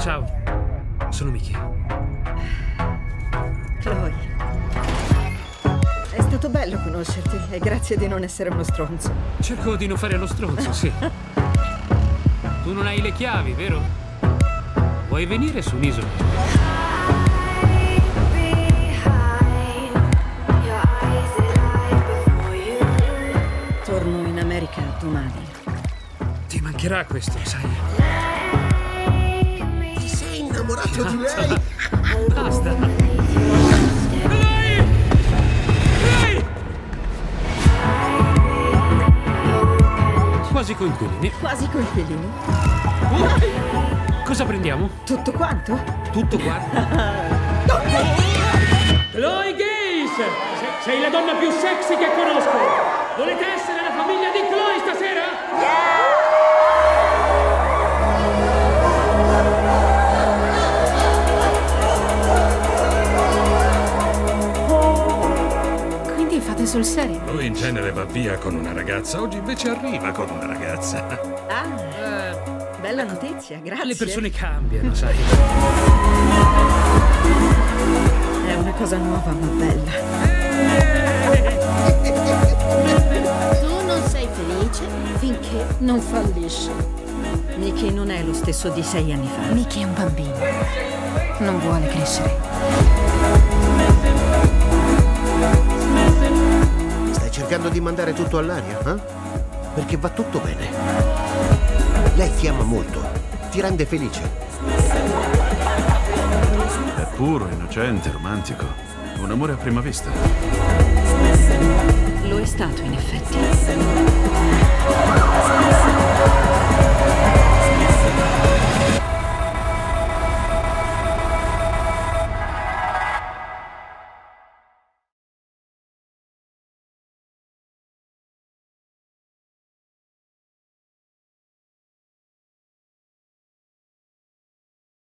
Ciao, sono Mickey. Chloe. È stato bello conoscerti e grazie di non essere uno stronzo. Cerco di non fare lo stronzo, sì. Tu non hai le chiavi, vero? Vuoi venire su un'isola? Torno in America domani. Ti mancherà questo, sai? Innamorato di lei? Basta. Lei! Lei! Quasi coinquilini. Quasi coinquilini. Cosa prendiamo? Tutto quanto? Tutto qua? Chloe Gaze! Se- sei la donna più sexy che conosco! Volete essere sul serio? Lui in genere va via con una ragazza, oggi invece arriva con una ragazza. Ah, bella notizia, grazie. Le persone cambiano, sai? È una cosa nuova ma bella. Tu non sei felice finché Non fallisce. Mickey non è lo stesso di sei anni fa. Mickey è un bambino. Non vuole crescere. Cercando di mandare tutto all'aria, eh? Perché va tutto bene. Lei ti ama molto, ti rende felice. È puro, innocente, romantico. Un amore a prima vista. Lo è stato in effetti.